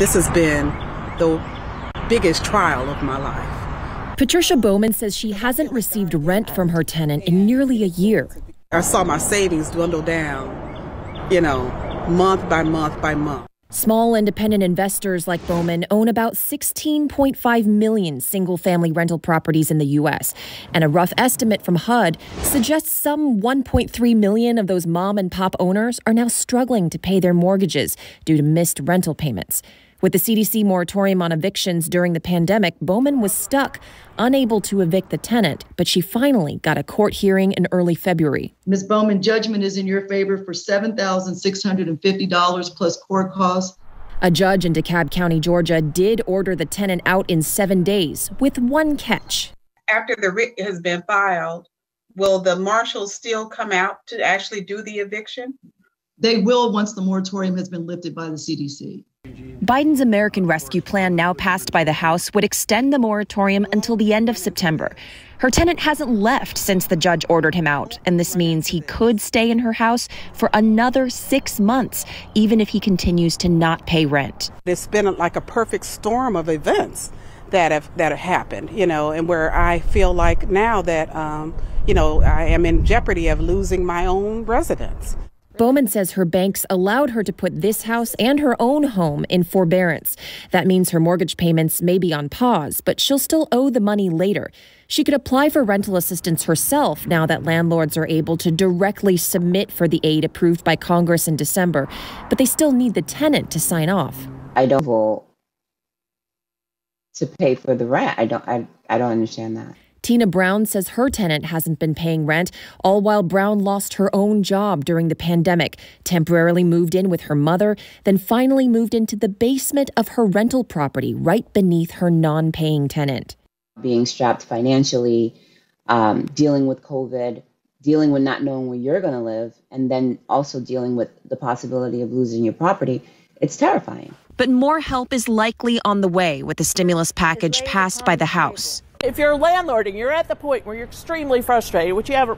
This has been the biggest trial of my life. Patricia Bowman says she hasn't received rent from her tenant in nearly a year. I saw my savings dwindle down, you know, month by month by month. Small independent investors like Bowman own about 16.5 million single family rental properties in the U.S. And a rough estimate from HUD suggests some 1.3 million of those mom and pop owners are now struggling to pay their mortgages due to missed rental payments. With the CDC moratorium on evictions during the pandemic, Bowman was stuck, unable to evict the tenant, but she finally got a court hearing in early February. Ms. Bowman, judgment is in your favor for $7,650 plus court costs. A judge in DeKalb County, Georgia, did order the tenant out in seven days, with one catch. After the writ has been filed, will the marshals still come out to actually do the eviction? They will once the moratorium has been lifted by the CDC. Biden's American Rescue Plan, now passed by the House, would extend the moratorium until the end of September. Her tenant hasn't left since the judge ordered him out, and this means he could stay in her house for another six months, even if he continues to not pay rent. It's been like a perfect storm of events that have that have happened, you know, and where I feel like now that um, you know I am in jeopardy of losing my own residence. Bowman says her banks allowed her to put this house and her own home in forbearance. That means her mortgage payments may be on pause, but she'll still owe the money later. She could apply for rental assistance herself now that landlords are able to directly submit for the aid approved by Congress in December, but they still need the tenant to sign off. I don't vote to pay for the rent. I don't I, I don't understand that. Tina Brown says her tenant hasn't been paying rent, all while Brown lost her own job during the pandemic, temporarily moved in with her mother, then finally moved into the basement of her rental property right beneath her non paying tenant. Being strapped financially, um, dealing with COVID, dealing with not knowing where you're going to live, and then also dealing with the possibility of losing your property, it's terrifying. But more help is likely on the way with the stimulus package passed by the House. If you're a landlord and you're at the point where you're extremely frustrated, which you have